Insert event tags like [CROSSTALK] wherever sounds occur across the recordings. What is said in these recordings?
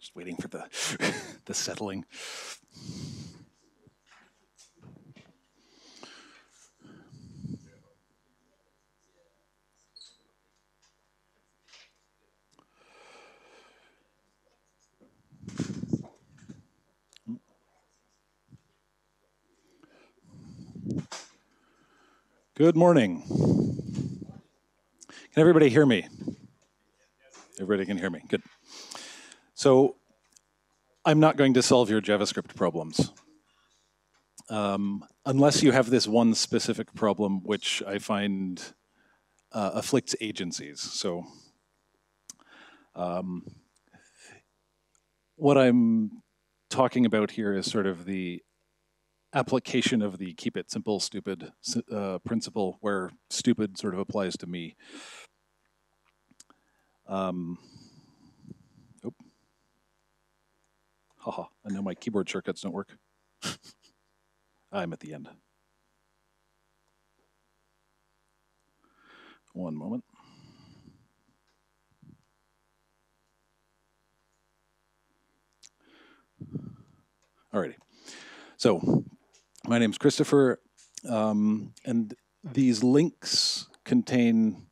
Just waiting for the [LAUGHS] the settling. Good morning. Can everybody hear me? Everybody can hear me. Good. So I'm not going to solve your JavaScript problems. Um, unless you have this one specific problem which I find uh, afflicts agencies. So um, what I'm talking about here is sort of the application of the keep it simple, stupid uh, principle, where stupid sort of applies to me. Um, oh. Haha, I know my keyboard shortcuts don't work. [LAUGHS] I'm at the end. One moment. Alrighty. So my name is Christopher, um, and these links contain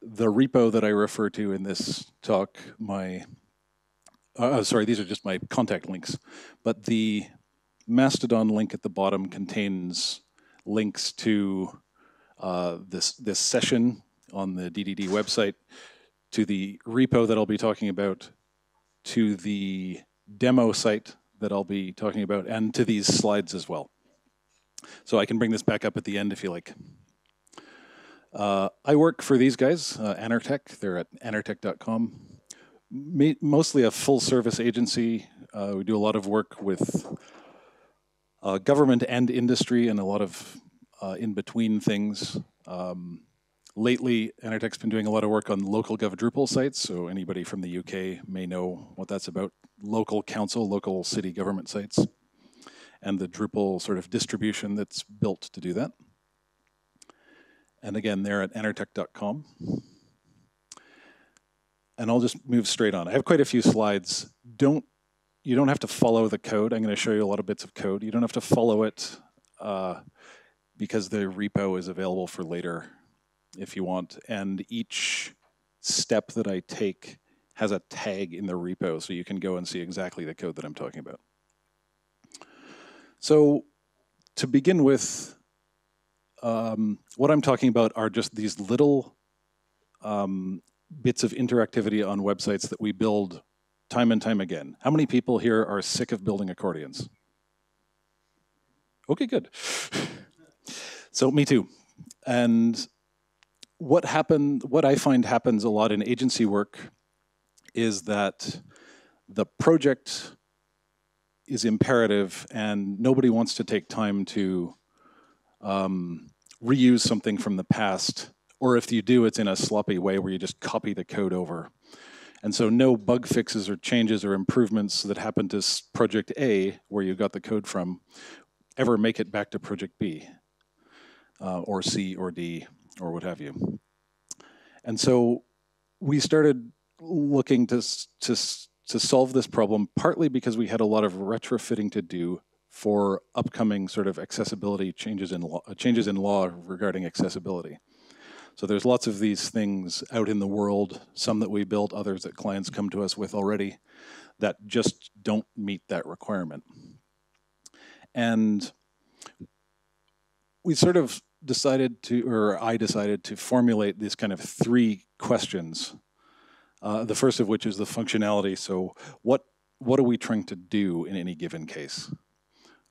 the repo that I refer to in this talk. My, uh, uh, sorry, these are just my contact links, but the Mastodon link at the bottom contains links to uh, this this session on the DDD website, to the repo that I'll be talking about, to the demo site that I'll be talking about, and to these slides as well. So I can bring this back up at the end if you like. Uh, I work for these guys, uh, Annertech. They're at annertech.com. Mostly a full service agency. Uh, we do a lot of work with uh, government and industry and a lot of uh, in between things. Um, lately, Annertech's been doing a lot of work on LocalGov Drupal sites, so anybody from the UK may know what that's about. Local council, local city government sites and the Drupal sort of distribution that's built to do that. And again, they're at annertech.com. And I'll just move straight on. I have quite a few slides. Don't you don't have to follow the code. I'm going to show you a lot of bits of code. You don't have to follow it uh, because the repo is available for later if you want. And each step that I take has a tag in the repo, so you can go and see exactly the code that I'm talking about. So to begin with, um, what I'm talking about are just these little um, bits of interactivity on websites that we build time and time again. How many people here are sick of building accordions? Okay, good. [LAUGHS] so me too. And what happen, what I find happens a lot in agency work is that the project is imperative and nobody wants to take time to um, reuse something from the past or if you do it's in a sloppy way where you just copy the code over and so no bug fixes or changes or improvements that happen to project A where you got the code from ever make it back to project B uh, or C or D or what have you and so we started looking to to to solve this problem, partly because we had a lot of retrofitting to do for upcoming sort of accessibility changes in law, changes in law regarding accessibility. So there's lots of these things out in the world, some that we built, others that clients come to us with already, that just don't meet that requirement. And we sort of decided to, or I decided to formulate these kind of three questions uh, the first of which is the functionality. So what, what are we trying to do in any given case?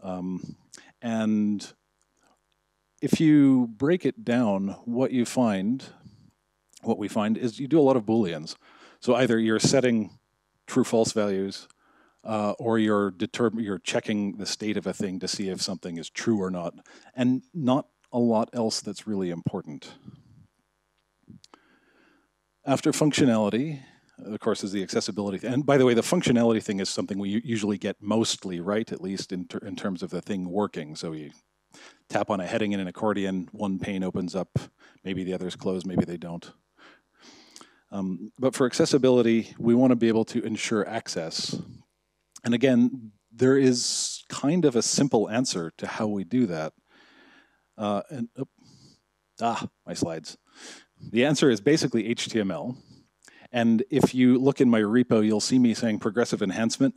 Um, and if you break it down, what you find, what we find is you do a lot of booleans. So either you're setting true false values uh, or you're you're checking the state of a thing to see if something is true or not, and not a lot else that's really important. After functionality, of course, is the accessibility. And by the way, the functionality thing is something we usually get mostly right, at least in, ter in terms of the thing working. So you tap on a heading in an accordion, one pane opens up, maybe the others close, maybe they don't. Um, but for accessibility, we want to be able to ensure access. And again, there is kind of a simple answer to how we do that. Uh, and oh, ah, my slides. The answer is basically HTML. And if you look in my repo, you'll see me saying progressive enhancement,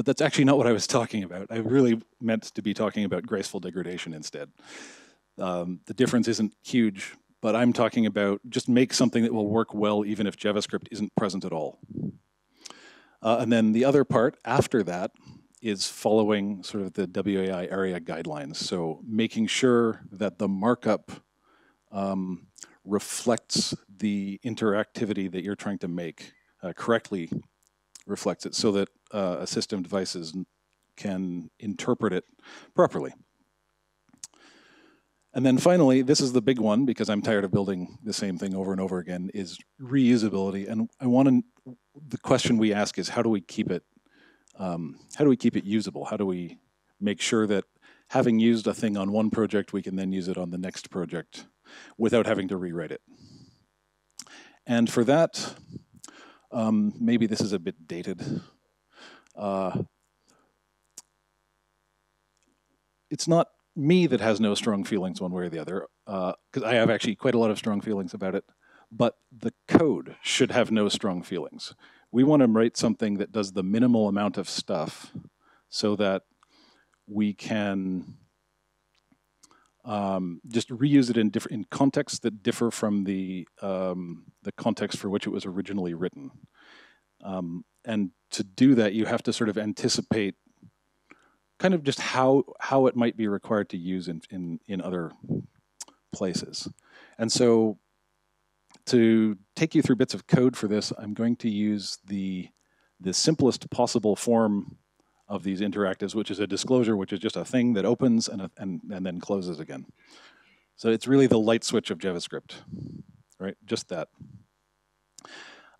but that's actually not what I was talking about. I really meant to be talking about graceful degradation instead. Um, the difference isn't huge, but I'm talking about just make something that will work well even if JavaScript isn't present at all. Uh, and then the other part after that is following sort of the WAI ARIA guidelines. So making sure that the markup um, reflects the interactivity that you're trying to make uh, correctly reflects it so that uh, a system devices can interpret it properly. And then finally, this is the big one because I'm tired of building the same thing over and over again, is reusability. And I want to, the question we ask is how do we keep it, um, how do we keep it usable? How do we make sure that having used a thing on one project, we can then use it on the next project without having to rewrite it? And for that, um, maybe this is a bit dated. Uh, it's not me that has no strong feelings one way or the other, because uh, I have actually quite a lot of strong feelings about it, but the code should have no strong feelings. We want to write something that does the minimal amount of stuff so that we can um, just reuse it in different in contexts that differ from the um, the context for which it was originally written. Um, and to do that, you have to sort of anticipate kind of just how how it might be required to use in in, in other places. And so to take you through bits of code for this, I'm going to use the the simplest possible form of these interactives, which is a disclosure, which is just a thing that opens and, a, and, and then closes again. So it's really the light switch of JavaScript, right? Just that.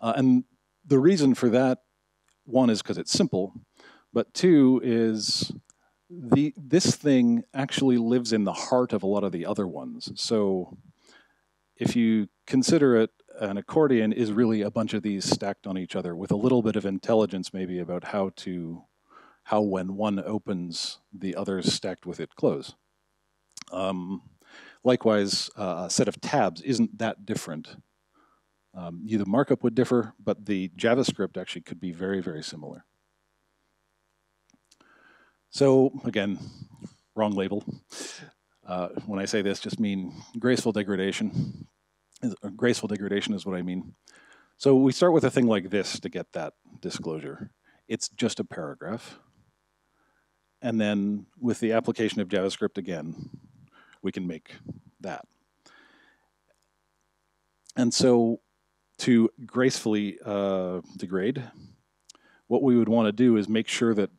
Uh, and the reason for that, one is because it's simple, but two is the this thing actually lives in the heart of a lot of the other ones. So if you consider it an accordion is really a bunch of these stacked on each other with a little bit of intelligence maybe about how to how when one opens the others stacked with it close. Um, likewise, uh, a set of tabs isn't that different. Um, the markup would differ, but the JavaScript actually could be very, very similar. So again, wrong label. Uh, when I say this, just mean graceful degradation. Graceful degradation is what I mean. So we start with a thing like this to get that disclosure. It's just a paragraph. And then with the application of JavaScript again, we can make that. And so to gracefully uh, degrade, what we would want to do is make sure that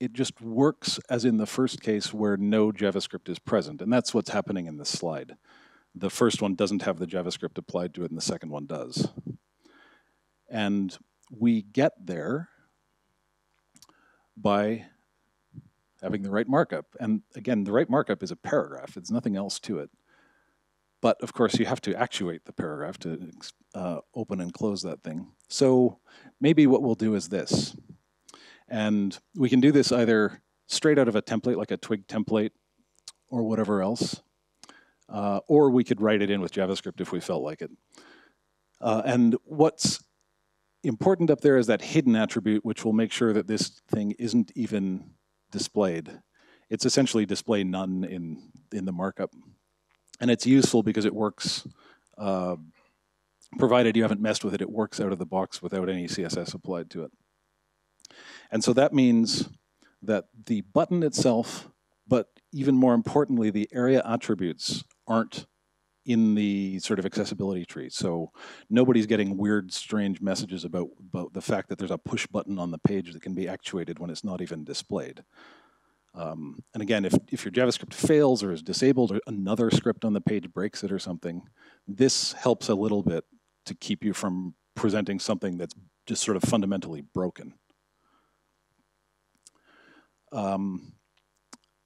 it just works as in the first case where no JavaScript is present. And that's what's happening in this slide. The first one doesn't have the JavaScript applied to it and the second one does. And we get there by having the right markup. And again, the right markup is a paragraph. It's nothing else to it. But of course, you have to actuate the paragraph to uh, open and close that thing. So maybe what we'll do is this. And we can do this either straight out of a template, like a Twig template, or whatever else. Uh, or we could write it in with JavaScript if we felt like it. Uh, and what's important up there is that hidden attribute, which will make sure that this thing isn't even displayed. It's essentially display none in, in the markup. And it's useful because it works, uh, provided you haven't messed with it, it works out of the box without any CSS applied to it. And so that means that the button itself, but even more importantly, the ARIA attributes aren't in the sort of accessibility tree. So nobody's getting weird, strange messages about, about the fact that there's a push button on the page that can be actuated when it's not even displayed. Um, and again, if, if your JavaScript fails or is disabled or another script on the page breaks it or something, this helps a little bit to keep you from presenting something that's just sort of fundamentally broken. Um,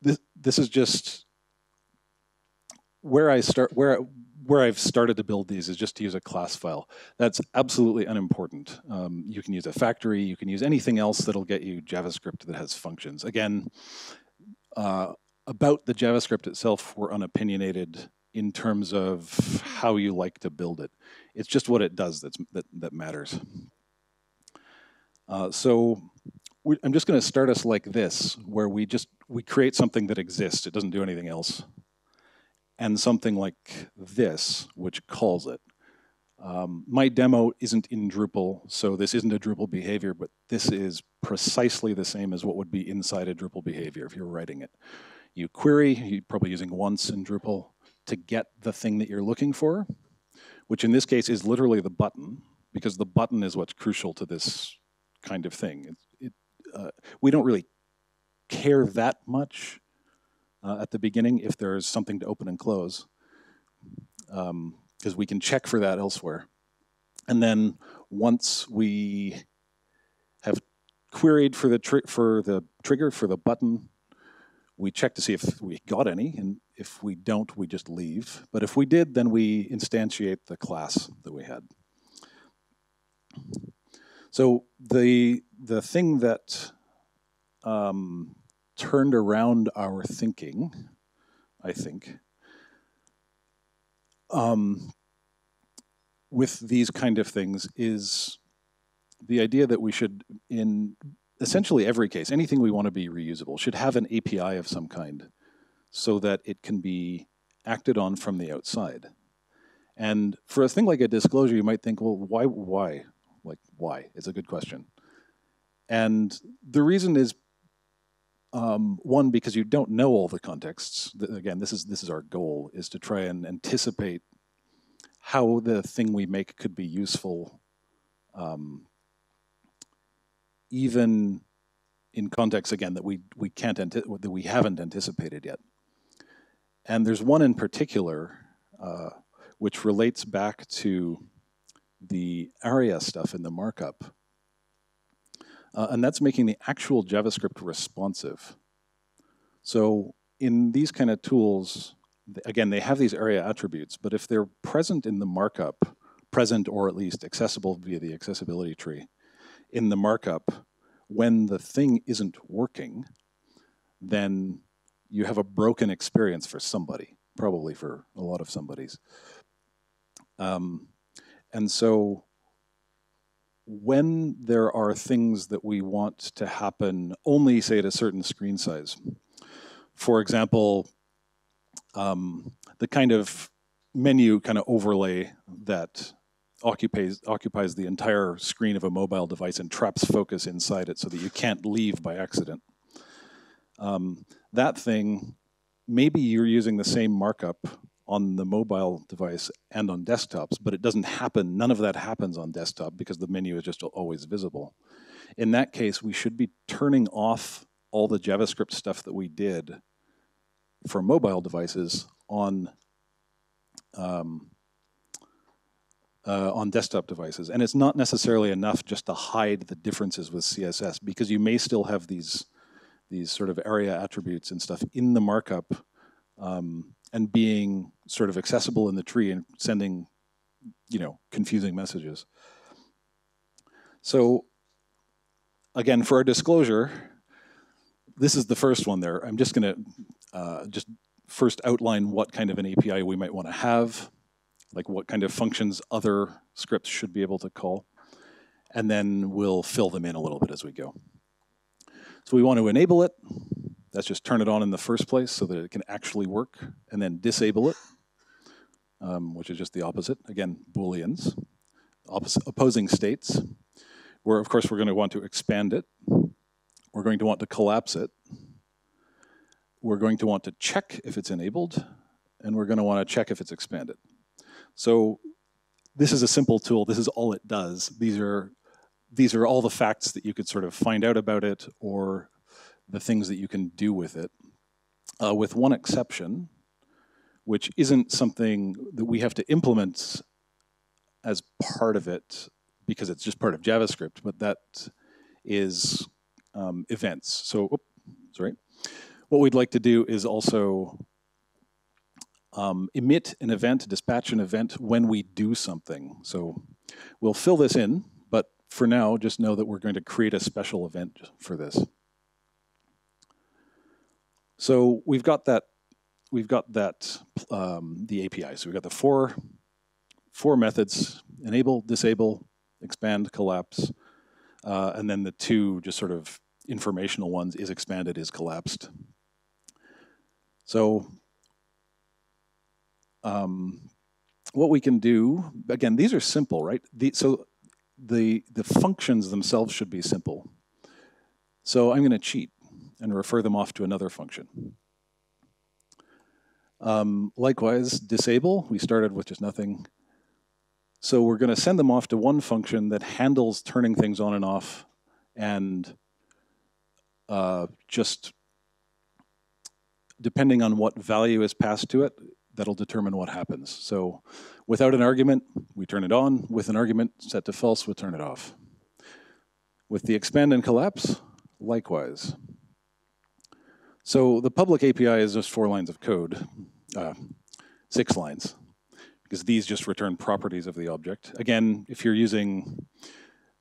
this this is just where I start where where I've started to build these is just to use a class file. That's absolutely unimportant. Um, you can use a factory, you can use anything else that'll get you JavaScript that has functions. Again, uh, about the JavaScript itself, we're unopinionated in terms of how you like to build it. It's just what it does that's, that, that matters. Uh, so I'm just going to start us like this, where we just we create something that exists. It doesn't do anything else and something like this, which calls it. Um, my demo isn't in Drupal, so this isn't a Drupal behavior, but this is precisely the same as what would be inside a Drupal behavior if you're writing it. You query, you're probably using once in Drupal, to get the thing that you're looking for, which in this case is literally the button, because the button is what's crucial to this kind of thing. It, it, uh, we don't really care that much uh, at the beginning if there is something to open and close, because um, we can check for that elsewhere. And then once we have queried for the for the trigger for the button, we check to see if we got any, and if we don't, we just leave. But if we did, then we instantiate the class that we had. So the the thing that um, turned around our thinking, I think, um, with these kind of things is the idea that we should, in essentially every case, anything we want to be reusable should have an API of some kind so that it can be acted on from the outside. And for a thing like a disclosure, you might think, well, why, why? Like, why? It's a good question. And the reason is um, one, because you don't know all the contexts. Again, this is this is our goal: is to try and anticipate how the thing we make could be useful, um, even in contexts again that we we can't that we haven't anticipated yet. And there's one in particular uh, which relates back to the ARIA stuff in the markup uh, and that's making the actual JavaScript responsive. So in these kind of tools, again, they have these ARIA attributes, but if they're present in the markup, present or at least accessible via the accessibility tree, in the markup, when the thing isn't working, then you have a broken experience for somebody, probably for a lot of somebodies. Um, and so when there are things that we want to happen only, say, at a certain screen size, for example, um, the kind of menu kind of overlay that occupies occupies the entire screen of a mobile device and traps focus inside it so that you can't leave by accident. Um, that thing, maybe you're using the same markup on the mobile device and on desktops, but it doesn't happen, none of that happens on desktop because the menu is just always visible. In that case, we should be turning off all the JavaScript stuff that we did for mobile devices on um, uh, on desktop devices. And it's not necessarily enough just to hide the differences with CSS because you may still have these these sort of ARIA attributes and stuff in the markup um, and being sort of accessible in the tree and sending, you know, confusing messages. So again, for our disclosure, this is the first one there. I'm just going to uh, just first outline what kind of an API we might want to have, like what kind of functions other scripts should be able to call, and then we'll fill them in a little bit as we go. So we want to enable it. That's just turn it on in the first place so that it can actually work, and then disable it, um, which is just the opposite. Again, Booleans, opposing states, where of course we're going to want to expand it. We're going to want to collapse it. We're going to want to check if it's enabled, and we're going to want to check if it's expanded. So this is a simple tool. This is all it does. These are these are all the facts that you could sort of find out about it or the things that you can do with it, uh, with one exception, which isn't something that we have to implement as part of it because it's just part of JavaScript, but that is um, events. So, sorry. What we'd like to do is also um, emit an event, dispatch an event when we do something. So we'll fill this in, but for now, just know that we're going to create a special event for this. So we've got that, we've got that, um, the API. So we've got the four, four methods, enable, disable, expand, collapse, uh, and then the two just sort of informational ones is expanded, is collapsed. So um, what we can do, again, these are simple, right? The, so the, the functions themselves should be simple. So I'm going to cheat and refer them off to another function. Um, likewise, disable, we started with just nothing. So we're going to send them off to one function that handles turning things on and off and uh, just depending on what value is passed to it, that'll determine what happens. So without an argument, we turn it on. With an argument set to false, we turn it off. With the expand and collapse, likewise. So the public API is just four lines of code, uh, six lines, because these just return properties of the object. Again, if you're using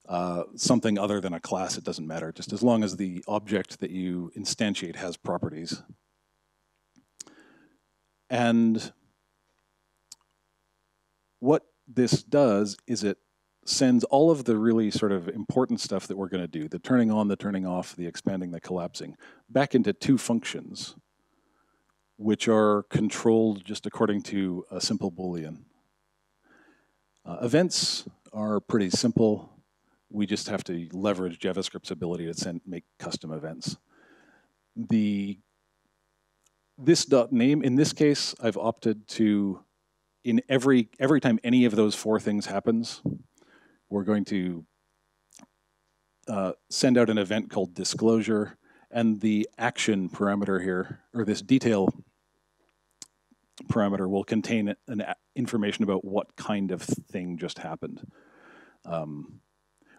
uh, something other than a class, it doesn't matter, just as long as the object that you instantiate has properties. And what this does is it sends all of the really sort of important stuff that we're going to do, the turning on, the turning off, the expanding, the collapsing, back into two functions, which are controlled just according to a simple Boolean. Uh, events are pretty simple. We just have to leverage JavaScript's ability to send, make custom events. The this dot name, in this case, I've opted to, in every, every time any of those four things happens, we're going to uh, send out an event called disclosure, and the action parameter here, or this detail parameter will contain an information about what kind of thing just happened. Um,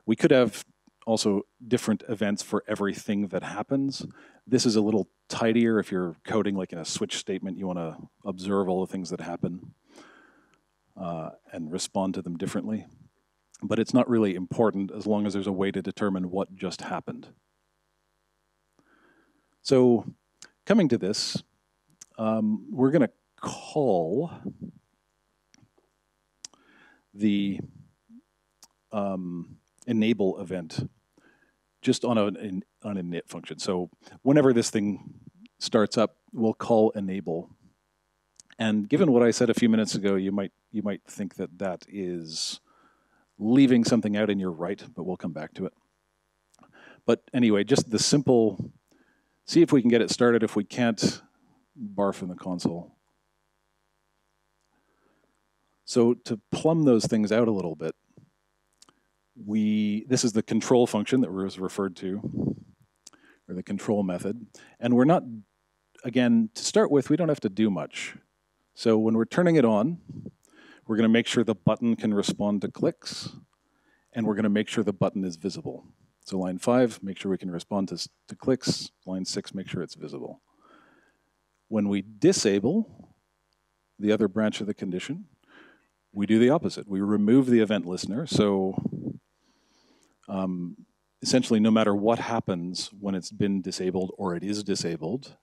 we could have also different events for everything that happens. This is a little tidier if you're coding like in a switch statement, you want to observe all the things that happen uh, and respond to them differently. But it's not really important as long as there's a way to determine what just happened. So coming to this, um, we're going to call the um, enable event just on a, on a init function. So whenever this thing starts up, we'll call enable. And given what I said a few minutes ago, you might you might think that that is leaving something out and you're right, but we'll come back to it. But anyway, just the simple, see if we can get it started. If we can't, barf in the console. So to plumb those things out a little bit, we, this is the control function that was referred to, or the control method. And we're not, again, to start with, we don't have to do much. So when we're turning it on, we're gonna make sure the button can respond to clicks, and we're gonna make sure the button is visible. So line five, make sure we can respond to, to clicks. Line six, make sure it's visible. When we disable the other branch of the condition, we do the opposite. We remove the event listener. So um, essentially, no matter what happens when it's been disabled or it is disabled,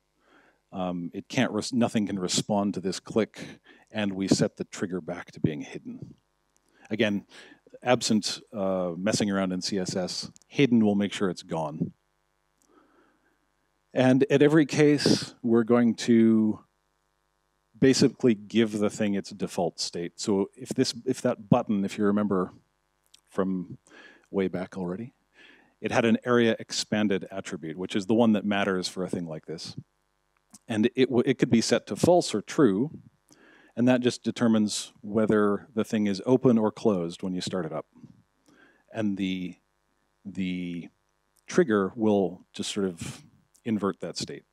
um, it can't, nothing can respond to this click, and we set the trigger back to being hidden. Again, absent uh, messing around in CSS, hidden will make sure it's gone. And at every case, we're going to basically give the thing its default state. So if this, if that button, if you remember from way back already. It had an ARIA expanded attribute, which is the one that matters for a thing like this. And it, it could be set to false or true, and that just determines whether the thing is open or closed when you start it up. And the, the trigger will just sort of invert that state.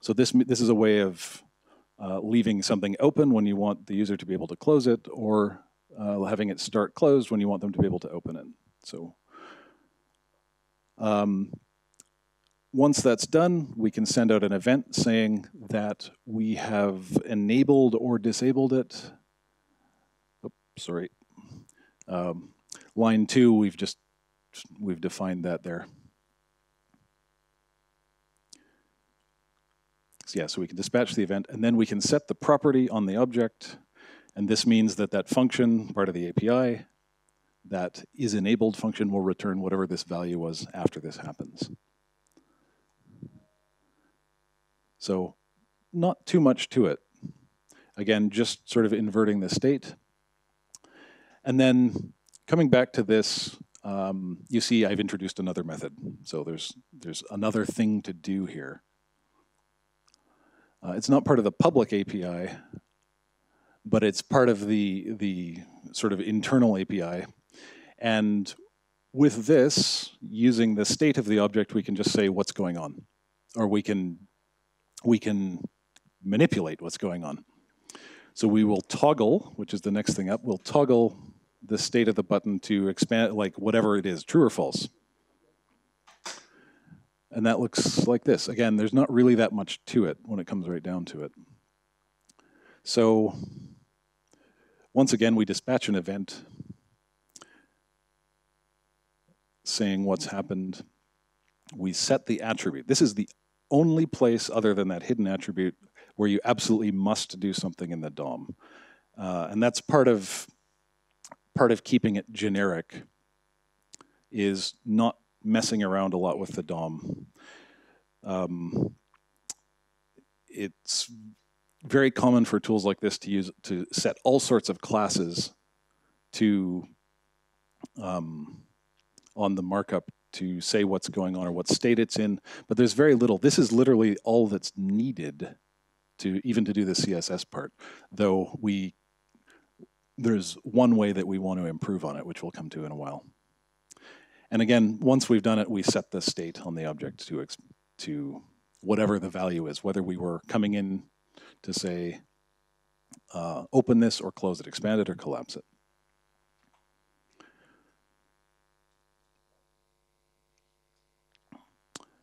So this, this is a way of uh, leaving something open when you want the user to be able to close it, or uh, having it start closed when you want them to be able to open it. So um, once that's done, we can send out an event saying that we have enabled or disabled it. Oh, sorry. Um, line two, we've just we've defined that there. So yeah, so we can dispatch the event, and then we can set the property on the object, and this means that that function, part of the API, that is enabled function will return whatever this value was after this happens. So not too much to it. Again, just sort of inverting the state. And then coming back to this, um, you see I've introduced another method. So there's, there's another thing to do here. Uh, it's not part of the public API, but it's part of the, the sort of internal API. And with this, using the state of the object, we can just say what's going on. Or we can, we can manipulate what's going on. So we will toggle, which is the next thing up, we'll toggle the state of the button to expand, like whatever it is, true or false. And that looks like this. Again, there's not really that much to it when it comes right down to it. So once again, we dispatch an event saying what's happened. We set the attribute. This is the only place other than that hidden attribute where you absolutely must do something in the DOM. Uh, and that's part of part of keeping it generic is not messing around a lot with the DOM. Um, it's very common for tools like this to use to set all sorts of classes to um, on the markup to say what's going on or what state it's in, but there's very little. This is literally all that's needed to even to do the CSS part, though we there's one way that we want to improve on it, which we'll come to in a while. And again, once we've done it, we set the state on the object to, to whatever the value is, whether we were coming in to say, uh, open this or close it, expand it or collapse it.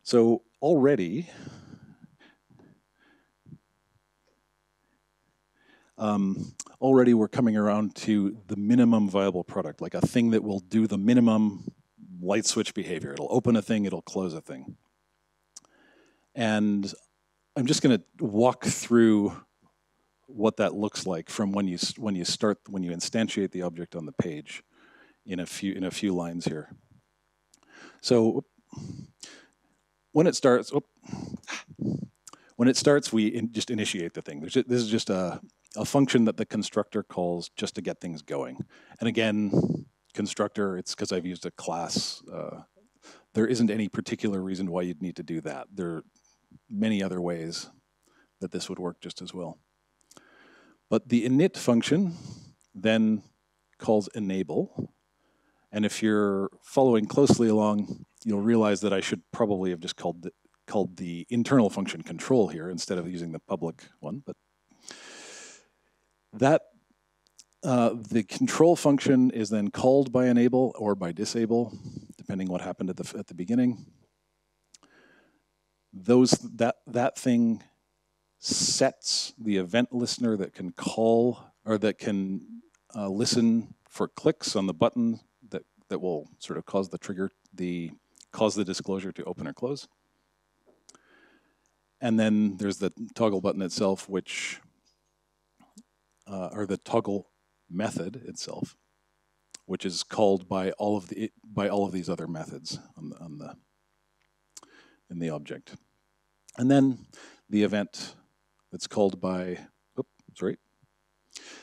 So already, um, already we're coming around to the minimum viable product, like a thing that will do the minimum light switch behavior. It'll open a thing, it'll close a thing. And I'm just going to walk through what that looks like from when you when you start when you instantiate the object on the page in a few in a few lines here. So when it starts, oh, when it starts, we in, just initiate the thing. Just, this is just a a function that the constructor calls just to get things going. And again, constructor, it's because I've used a class. Uh, there isn't any particular reason why you'd need to do that. There are many other ways that this would work just as well. But the init function then calls enable. And if you're following closely along, you'll realize that I should probably have just called the, called the internal function control here instead of using the public one, but that uh, the control function is then called by enable or by disable, depending what happened at the at the beginning. Those that that thing sets the event listener that can call or that can uh, listen for clicks on the button that that will sort of cause the trigger the cause the disclosure to open or close. And then there's the toggle button itself, which uh, or the toggle method itself, which is called by all of the by all of these other methods on the, on the in the object, and then the event that's called by oops, sorry,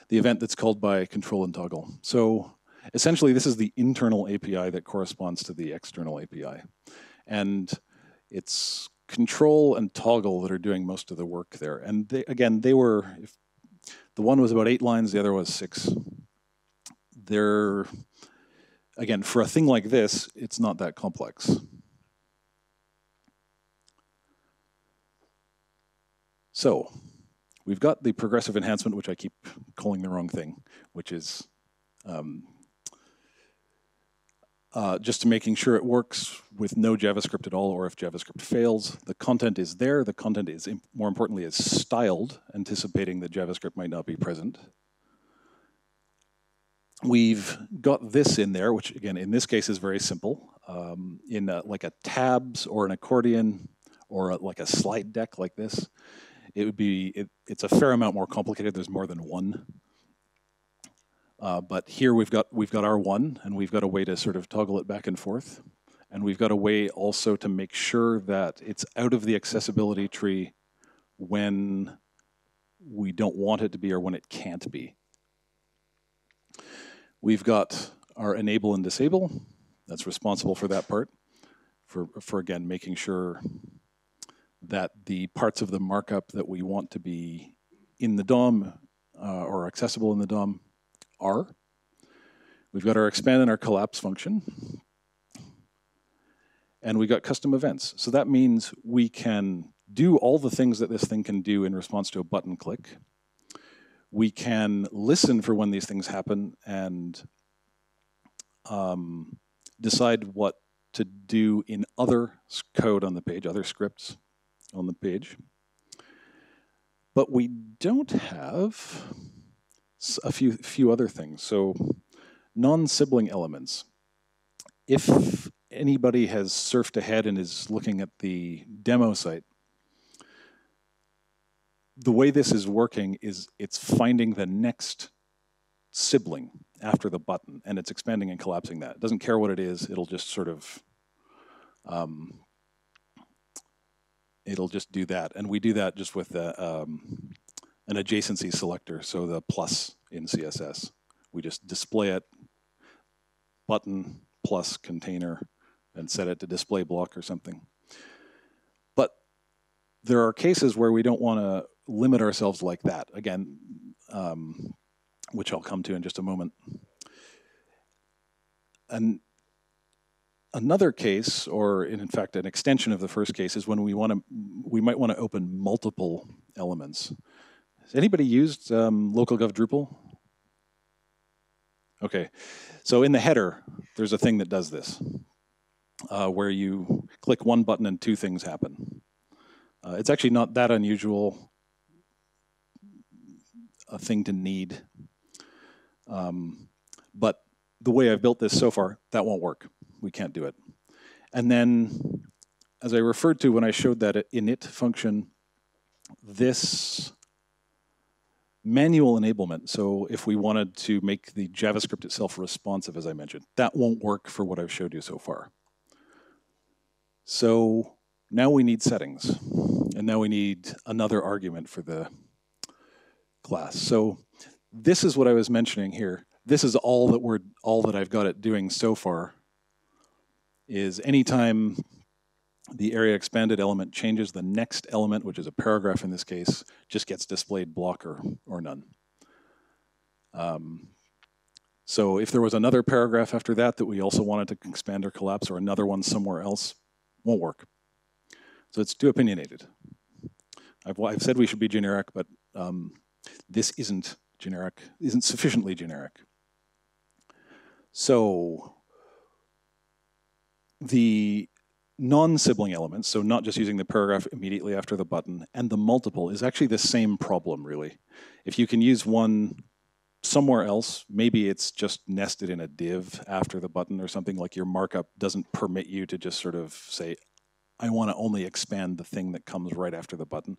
the event that's called by control and toggle. So essentially, this is the internal API that corresponds to the external API, and it's control and toggle that are doing most of the work there. And they, again, they were, if the one was about eight lines, the other was six. They're, again, for a thing like this, it's not that complex. So we've got the progressive enhancement, which I keep calling the wrong thing, which is um, uh, just to making sure it works with no JavaScript at all, or if JavaScript fails. The content is there. The content is, more importantly, is styled, anticipating that JavaScript might not be present. We've got this in there, which again, in this case is very simple. Um, in a, like a tabs or an accordion or a, like a slide deck like this, it would be, it, it's a fair amount more complicated. There's more than one. Uh, but here we've got, we've got our one, and we've got a way to sort of toggle it back and forth. And we've got a way also to make sure that it's out of the accessibility tree when we don't want it to be or when it can't be. We've got our enable and disable. That's responsible for that part, for, for again, making sure that the parts of the markup that we want to be in the DOM uh, or accessible in the DOM are. We've got our expand and our collapse function. And we got custom events. So that means we can do all the things that this thing can do in response to a button click we can listen for when these things happen and um, decide what to do in other code on the page, other scripts on the page. But we don't have a few, few other things. So non-sibling elements. If anybody has surfed ahead and is looking at the demo site, the way this is working is it's finding the next sibling after the button and it's expanding and collapsing that. It doesn't care what it is, it'll just sort of, um, it'll just do that. And we do that just with um, an adjacency selector, so the plus in CSS. We just display it, button plus container, and set it to display block or something. But there are cases where we don't want to limit ourselves like that. Again, um, which I'll come to in just a moment. And another case, or in fact an extension of the first case, is when we want to, we might want to open multiple elements. Has anybody used um, LocalGov Drupal? Okay, so in the header, there's a thing that does this, uh, where you click one button and two things happen. Uh, it's actually not that unusual a thing to need. Um, but the way I've built this so far, that won't work. We can't do it. And then, as I referred to when I showed that init function, this manual enablement, so if we wanted to make the JavaScript itself responsive, as I mentioned, that won't work for what I've showed you so far. So now we need settings, and now we need another argument for the class. So this is what I was mentioning here. This is all that we're all that I've got it doing so far. Is anytime the ARIA expanded element changes, the next element, which is a paragraph in this case, just gets displayed block or, or none. Um, so if there was another paragraph after that that we also wanted to expand or collapse or another one somewhere else, won't work. So it's too opinionated. I've, I've said we should be generic, but um, this isn't generic, isn't sufficiently generic. So the non-sibling elements, so not just using the paragraph immediately after the button, and the multiple is actually the same problem, really. If you can use one somewhere else, maybe it's just nested in a div after the button or something, like your markup doesn't permit you to just sort of say, I want to only expand the thing that comes right after the button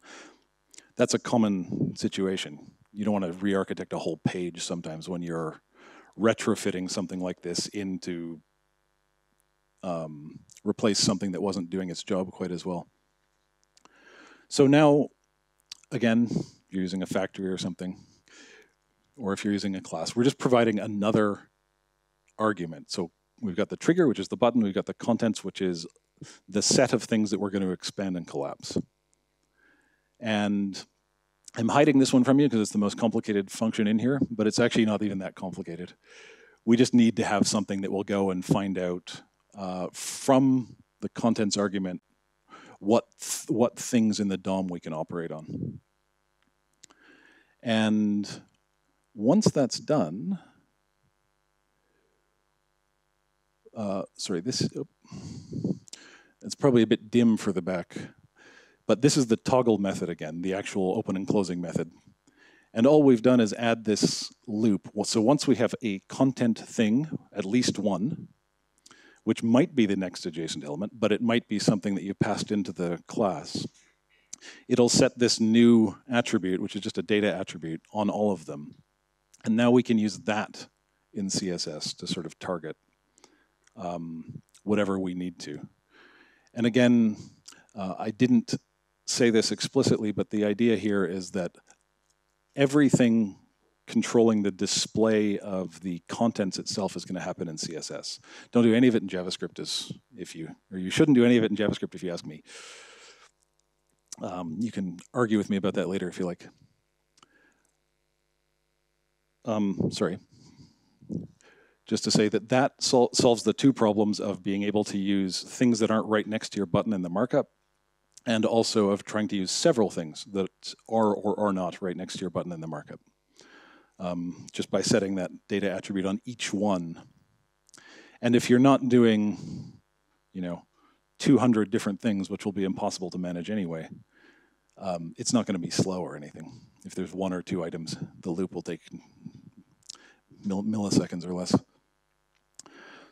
that's a common situation. You don't want to re-architect a whole page sometimes when you're retrofitting something like this into um, replace something that wasn't doing its job quite as well. So now, again, you're using a factory or something, or if you're using a class, we're just providing another argument. So we've got the trigger, which is the button, we've got the contents, which is the set of things that we're going to expand and collapse. And I'm hiding this one from you because it's the most complicated function in here, but it's actually not even that complicated. We just need to have something that will go and find out uh, from the contents argument what th what things in the DOM we can operate on. And once that's done, uh, sorry, this, it's probably a bit dim for the back, but this is the toggle method again, the actual open and closing method. And all we've done is add this loop. So once we have a content thing, at least one, which might be the next adjacent element, but it might be something that you passed into the class, it'll set this new attribute, which is just a data attribute, on all of them. And now we can use that in CSS to sort of target um, whatever we need to. And again, uh, I didn't say this explicitly, but the idea here is that everything controlling the display of the contents itself is going to happen in CSS. Don't do any of it in JavaScript as if you, or you shouldn't do any of it in JavaScript if you ask me. Um, you can argue with me about that later if you like. Um, sorry. Just to say that that sol solves the two problems of being able to use things that aren't right next to your button in the markup and also of trying to use several things that are or are not right next to your button in the markup. Um, just by setting that data attribute on each one. And if you're not doing, you know, 200 different things, which will be impossible to manage anyway, um, it's not going to be slow or anything. If there's one or two items, the loop will take milliseconds or less.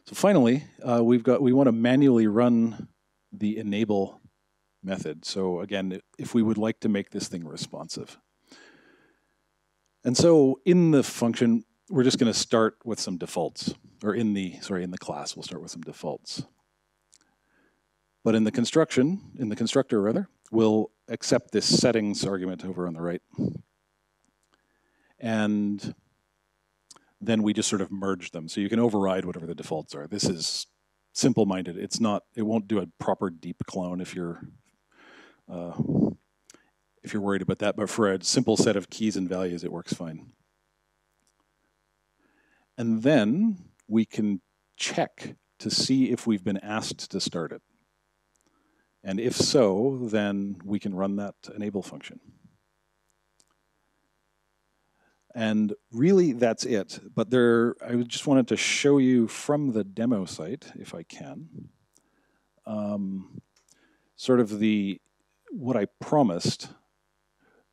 So finally, uh, we've got we want to manually run the enable method. So again, if we would like to make this thing responsive. And so in the function, we're just going to start with some defaults, or in the, sorry, in the class, we'll start with some defaults. But in the construction, in the constructor rather, we'll accept this settings argument over on the right. And then we just sort of merge them. So you can override whatever the defaults are. This is simple-minded. It's not, it won't do a proper deep clone if you're uh, if you're worried about that, but for a simple set of keys and values, it works fine. And then we can check to see if we've been asked to start it. And if so, then we can run that enable function. And really, that's it. But there, I just wanted to show you from the demo site, if I can, um, sort of the what I promised,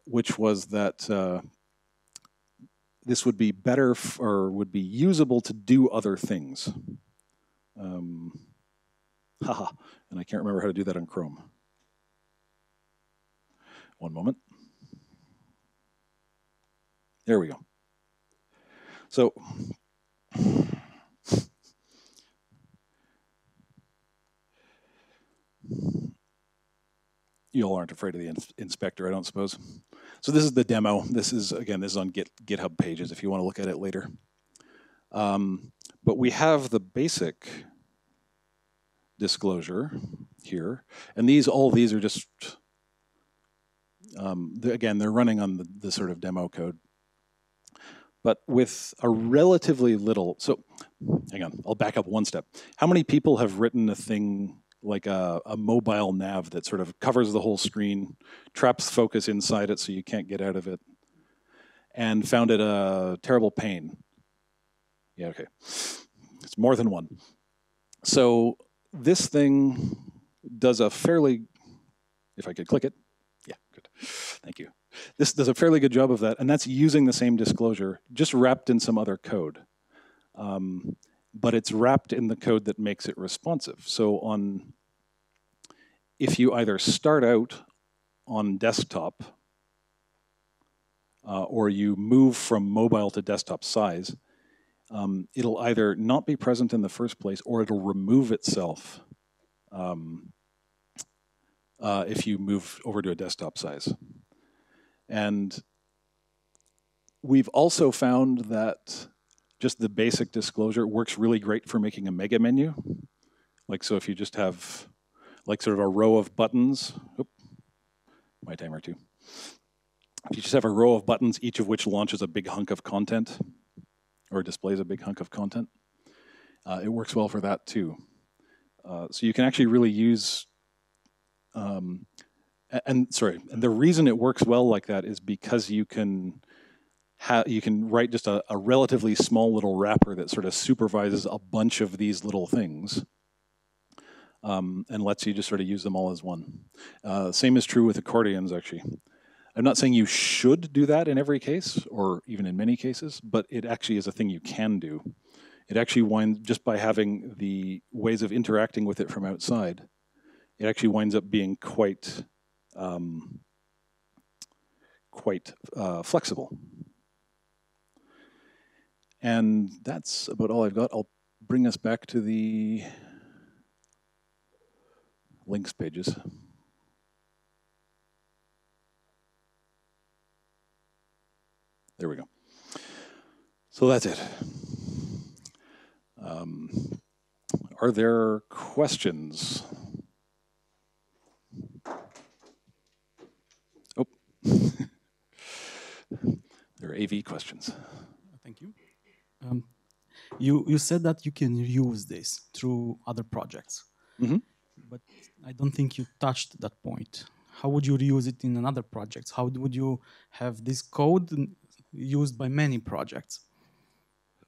which was that uh, this would be better or would be usable to do other things. Um, [LAUGHS] haha, and I can't remember how to do that on Chrome. One moment. There we go. So you all aren't afraid of the ins inspector, I don't suppose. So this is the demo. This is, again, this is on Git, GitHub pages if you want to look at it later. Um, but we have the basic disclosure here. And these, all these are just, um, the, again, they're running on the, the sort of demo code. But with a relatively little, so hang on, I'll back up one step. How many people have written a thing like a, a, mobile nav that sort of covers the whole screen, traps focus inside it so you can't get out of it, and found it a terrible pain. Yeah, okay. It's more than one. So this thing does a fairly, if I could click it, yeah, good, thank you. This does a fairly good job of that, and that's using the same disclosure, just wrapped in some other code. Um, but it's wrapped in the code that makes it responsive. So on, if you either start out on desktop uh, or you move from mobile to desktop size, um, it'll either not be present in the first place or it'll remove itself um, uh, if you move over to a desktop size. And we've also found that just the basic disclosure works really great for making a mega menu. Like, so if you just have like sort of a row of buttons, oop, my timer too. If you just have a row of buttons, each of which launches a big hunk of content or displays a big hunk of content, uh, it works well for that too. Uh, so you can actually really use, um, and sorry, and the reason it works well like that is because you can you can write just a, a relatively small little wrapper that sort of supervises a bunch of these little things um, and lets you just sort of use them all as one. Uh, same is true with accordions, actually. I'm not saying you should do that in every case or even in many cases, but it actually is a thing you can do. It actually winds just by having the ways of interacting with it from outside. It actually winds up being quite um, quite uh, flexible. And that's about all I've got. I'll bring us back to the links pages. There we go. So that's it. Um, are there questions? Oh, [LAUGHS] there are AV questions. Thank you. Um, you you said that you can use this through other projects, Mhm. But I don't think you touched that point. How would you reuse it in another projects? How would you have this code used by many projects?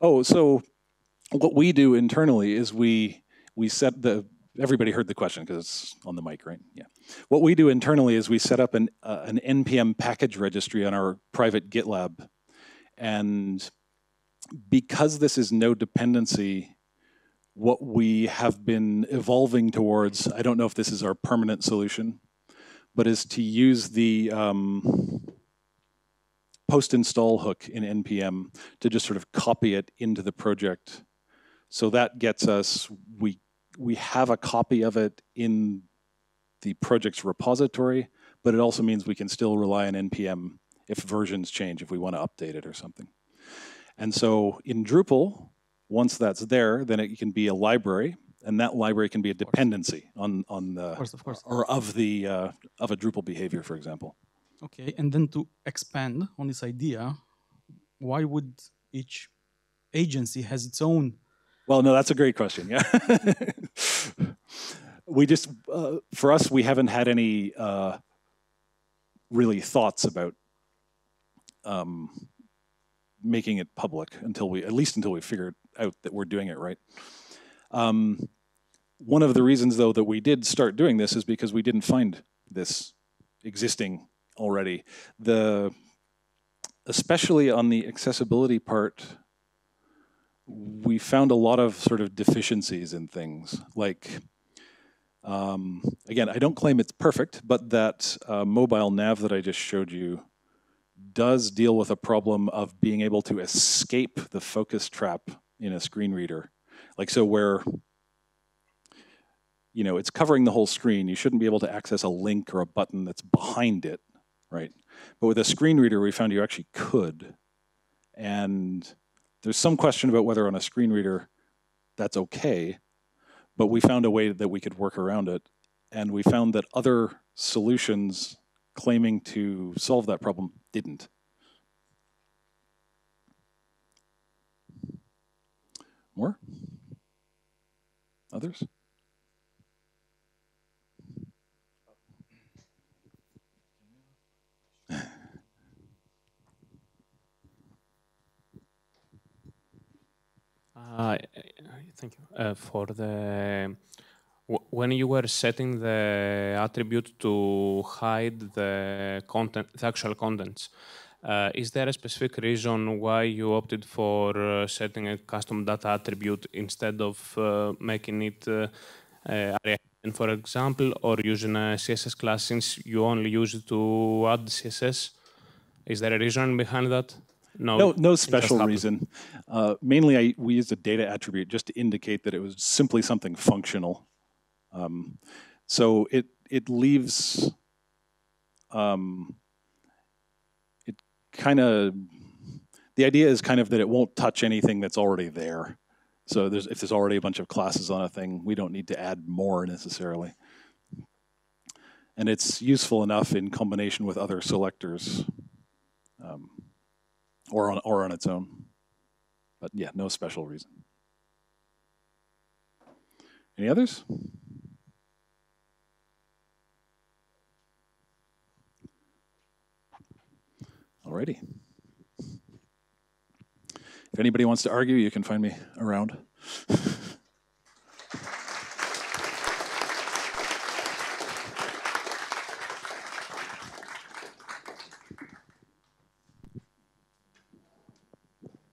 Oh, so what we do internally is we we set the everybody heard the question because it's on the mic, right? Yeah. What we do internally is we set up an uh, an npm package registry on our private GitLab, and because this is no dependency, what we have been evolving towards, I don't know if this is our permanent solution, but is to use the um, post install hook in npm to just sort of copy it into the project. So that gets us we we have a copy of it in the project's repository, but it also means we can still rely on npm if versions change, if we want to update it or something. And so in Drupal, once that's there, then it can be a library, and that library can be a dependency on on the Of course, of course. or of the uh, of a Drupal behavior, for example. Okay, and then to expand on this idea, why would each agency has its own? Well, no, that's a great question. Yeah, [LAUGHS] we just uh, for us, we haven't had any uh, really thoughts about um, making it public until we, at least until we figured out that we're doing it right. Um, one of the reasons, though, that we did start doing this is because we didn't find this existing already. The especially on the accessibility part, we found a lot of sort of deficiencies in things. Like, um, again, I don't claim it's perfect, but that uh, mobile nav that I just showed you does deal with a problem of being able to escape the focus trap in a screen reader. Like, so where you know it's covering the whole screen, you shouldn't be able to access a link or a button that's behind it, right? But with a screen reader, we found you actually could. And there's some question about whether on a screen reader that's okay, but we found a way that we could work around it. And we found that other solutions claiming to solve that problem didn't. More? Others? Uh, thank you. Uh, for the when you were setting the attribute to hide the content, the actual contents, uh, is there a specific reason why you opted for uh, setting a custom data attribute instead of uh, making it uh, uh, ARIA hidden, for example, or using a CSS class since you only use it to add CSS? Is there a reason behind that? No, no no special reason. Uh, mainly, I, we used a data attribute just to indicate that it was simply something functional. Um, so it it leaves um, kind of the idea is kind of that it won't touch anything that's already there. So there's if there's already a bunch of classes on a thing, we don't need to add more necessarily. And it's useful enough in combination with other selectors. Um, or on or on its own. But yeah, no special reason. Any others? Alrighty. If anybody wants to argue, you can find me around. [LAUGHS]